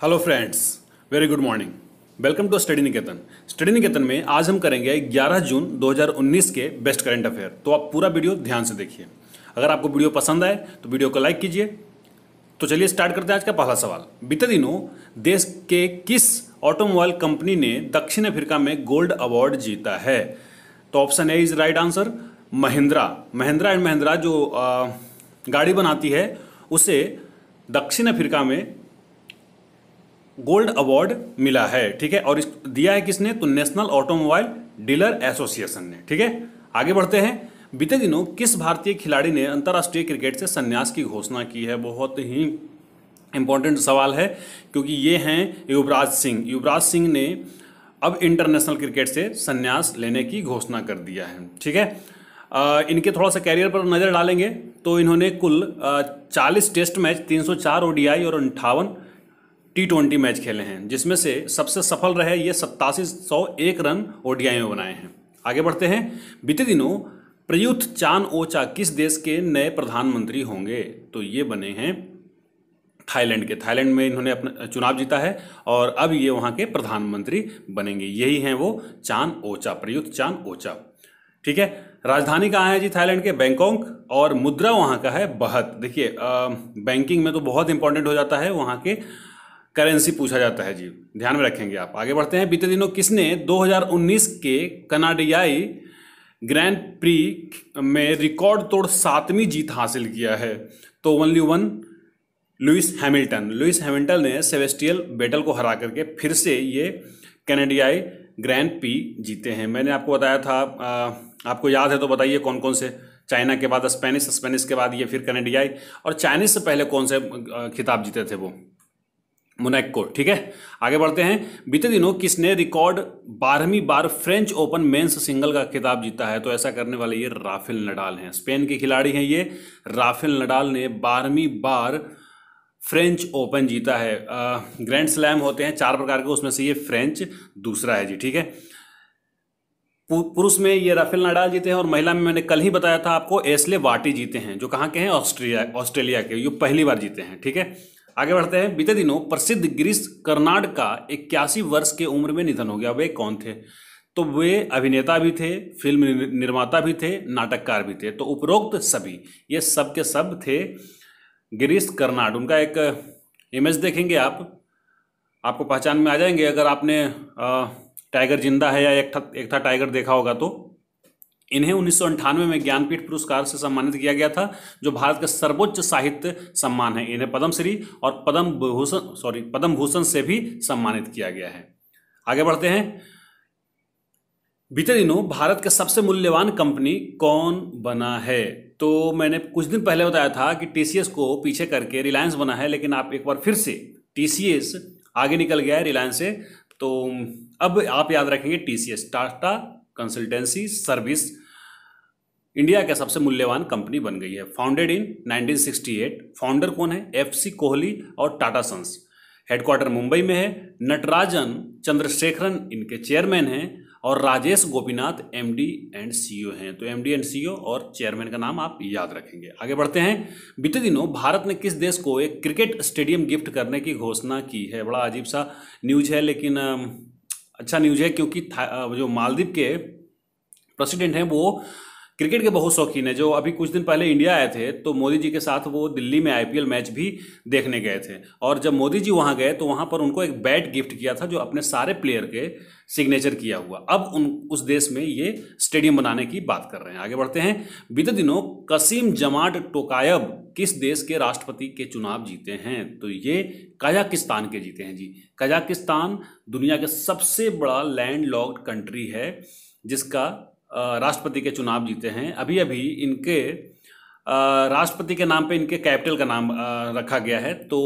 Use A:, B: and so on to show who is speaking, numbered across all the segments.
A: Hello friends very good morning welcome to study Niketan study Niketan में आज हम करेंगे 11 जून 2019 के बेस्ट करंट अफेयर तो आप पूरा वीडियो ध्यान से देखिए। अगर आपको वीडियो पसंद आए तो वीडियो को लाइक कीजिए। तो चलिए स्टार्ट करते हैं आज का पहला सवाल। बीते दिनों देश के किस ऑटोमोबाइल कंपनी ने दक्षिण अफ्रीका में गोल्ड अवार्ड जीता है? तो option A is right answer Mahindra Mahindra and Mahindra जो आ, गाड़ी बनाती है उसे दक्षिण अफ्रीका में गोल्ड अवार्ड मिला है, ठीक है? और इस, दिया है किसने? तो नेशनल ऑटोमोबाइल डीलर एसोसिएशन ने, ठीक है? आगे बढ़ते हैं। बीते दिनों किस भारतीय खिलाड़ी ने अंतर्राष्ट्रीय क्रिकेट से संन्यास की घोषणा की है? बहुत ही इंपॉर्टेंट सवाल है, क्योंकि ये हैं युवराज सिंह। युवराज सिंह ने अब इंटरनेशनल क्रिकेट से संन्यास लेने की घोषणा कर दिया है, ठीक है? इनके थोड़ा सा कैरियर पर नज़र डालेंगे तो इन्होंने कुल चालीस टेस्ट मैच 304 ओडीआई और अंठावन टी ट्वेंटी मैच खेले हैं, जिसमें से सबसे सफल रहे ये सत्तासी सौ एक रन ओडीआई में बनाए हैं। आगे बढ़ते हैं। बीते दिनों प्रयुत चान ओचा किस देश के नए प्रधानमंत्री होंगे? तो ये बने हैं थाईलैंड के। थाईलैंड में इन्होंने अपना चुनाव जीता है और अब ये वहाँ के प्रधानमंत्री बनेंगे। यही हैं वो Chan ocha Prayut Chan ocha. ठीक है, राजधानी कहाँ है जी थाईलैंड के? बैंकॉक और मुद्रा वहाँ का है बहत। देखिए बैंकिंग में तो बहुत इंपॉर्टेंट हो जाता है वहाँ के करेंसी पूछा जाता है जी। ध्यान में रखेंगे आप। आगे बढ़ते हैं। बीते दिनों किसने 2019 के कनाडियाई ग्रैंड प्री में रिकॉर्ड तोड़ सातवीं जीत हासिल किया है? तो only one Lewis Hamilton Lewis Hamilton ने सेवेस्टियल बेटल को हरा करके फिर से ये कैनेडियाई ग्रैंड पी जीते हैं। मैंने आपको बताया था आ, आपको याद है तो बताइए कौन कौन से। चाइना के बाद स्पेनिश स्पेनिश के बाद ये फिर कैनेडियाई। और चाइनीज़ से पहले कौन से खिताब जीते थे वो? मोनैको, ठीक है? आगे बढ़ते हैं। बीते दिनों किसने रिकॉर्ड बारहवीं बार फ्रेंच ओपन मेंस सिंगल का खिताब जीता है? तो ऐसा करने वाले ये राफेल नडाल हैं। स्पेन के खिलाड़ी हैं ये। राफेल नडाल ने बारहवीं बार फ्रेंच ओपन जीता है। ग्रैंड स्लैम होते हैं चार प्रकार के, उसमें से ये फ्रेंच, दूसरा है जी, ठीक है? पुरुष में ये राफेल नडाल जीते हैं और महिला में मैंने कल ही बताया था आपको, एसले वाटी जीते हैं, जो कहाँ के हैं? ऑस्ट्रेलिया ऑस्ट्रेलिया के, ये पहली बार जीते हैं, ठीक है? आगे बढ़ते हैं। बीते दिनों प्रसिद्ध गिरीश कर्नाड का इक्यासी वर्ष के उम्र में निधन हो गया। वे कौन थे? तो वे अभिनेता भी थे फ़िल्म निर्माता भी थे नाटककार भी थे। तो उपरोक्त सभी ये सब के सब थे गिरीश कर्नाड। उनका एक इमेज देखेंगे आप। आपको पहचान में आ जाएँगे। अगर आपने आ, टाइगर ज़िंदा है या एक था एक था टाइगर देखा होगा तो। इन्हें उन्नीस में ज्ञानपीठ पुरस्कार से सम्मानित किया गया था, जो भारत का सर्वोच्च साहित्य सम्मान है। इन्हें पद्मश्री और पद्म भूषण सॉरी पद्म भूषण से भी सम्मानित किया गया है। आगे बढ़ते हैं। बीते दिनों भारत का सबसे मूल्यवान कंपनी कौन बना है? तो मैंने कुछ दिन पहले बताया था कि टीसीएस को पीछे करके रिलायंस बना है, लेकिन आप एक बार फिर से टीसीएस आगे निकल गया है रिलायंस से। तो अब आप याद रखेंगे TCS, Tata Consultancy service India का सबसे मूल्यवान कंपनी बन गई है। फाउंडेड इन 1968 फाउंडर कौन है? एफ़ सी कोहली और टाटा सन्स हेडक्वार्टर मुंबई में है। नटराजन चंद्रशेखरन इनके चेयरमैन हैं और Rajesh Gopinath MD and CEO हैं। तो एमडी एंड सीईओ और चेयरमैन का नाम आप याद रखेंगे। आगे बढ़ते हैं। बीते दिनों भारत ने किस देश को एक क्रिकेट स्टेडियम गिफ्ट करने की घोषणा की है? बड़ा अजीब सा न्यूज़ है, लेकिन अच्छा न्यूज़ है क्योंकि जो मालदीव के प्रेसिडेंट हैं वो क्रिकेट के बहुत शौकीन है। जो अभी कुछ दिन पहले इंडिया आए थे तो मोदी जी के साथ वो दिल्ली में आईपीएल मैच भी देखने गए थे। और जब मोदी जी वहाँ गए तो वहाँ पर उनको एक बैट गिफ्ट किया था, जो अपने सारे प्लेयर के सिग्नेचर किया हुआ। अब उन, उस देश में ये स्टेडियम बनाने की बात कर रहे हैं। आगे बढ़ते हैं। बीते दिनों कसीम जमाट टोकायब किस देश के राष्ट्रपति के चुनाव जीते हैं? तो ये कजाकिस्तान के जीते हैं जी। कजाकिस्तान दुनिया के सबसे बड़ा लैंड लॉक्ड कंट्री है, जिसका राष्ट्रपति के चुनाव जीते हैं। अभी अभी इनके राष्ट्रपति के नाम पे इनके कैपिटल का नाम रखा गया है। तो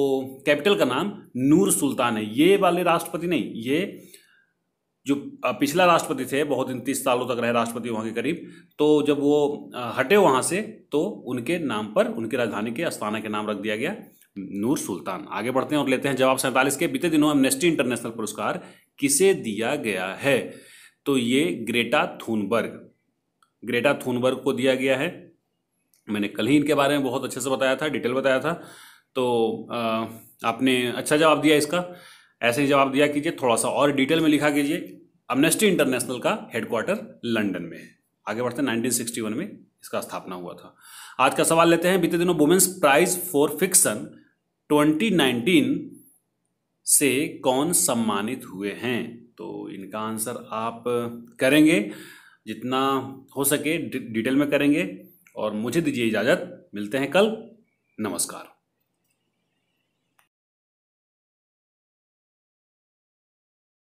A: कैपिटल का नाम नूर सुल्तान है। ये वाले राष्ट्रपति नहीं, ये जो पिछला राष्ट्रपति थे, बहुत दिन तीस सालों तक रहे राष्ट्रपति वहाँ के करीब तो जब वो हटे वहाँ से तो उनके नाम पर, उनकी राजधानी के अस्थाना के नाम रख दिया गया नूर सुल्तान। आगे बढ़ते हैं और लेते हैं जवाब सैंतालीस के। बीते दिनों एमनेस्टी इंटरनेशनल पुरस्कार किसे दिया गया है? तो ये ग्रेटा थूनबर्ग। ग्रेटा थूनबर्ग को दिया गया है। मैंने कल ही इनके बारे में बहुत अच्छे से बताया था, डिटेल बताया था। तो आपने अच्छा जवाब दिया इसका। ऐसे ही जवाब दिया कीजिए थोड़ा सा और डिटेल में लिखा कीजिए। अमनेस्टी इंटरनेशनल का हेडक्वार्टर लंदन में। है आगे बढ़ते हैं 1961 में इसका स्थापना हुआ था। आज का सवाल लेते हैं, बीते दिनों वुमेन्स प्राइज फॉर फिक्सन 2019 से कौन सम्मानित हुए हैं? तो इनका आंसर आप करेंगे, जितना हो सके डिटेल में करेंगे। और मुझे दीजिए इजाज़त। मिलते हैं कल। नमस्कार।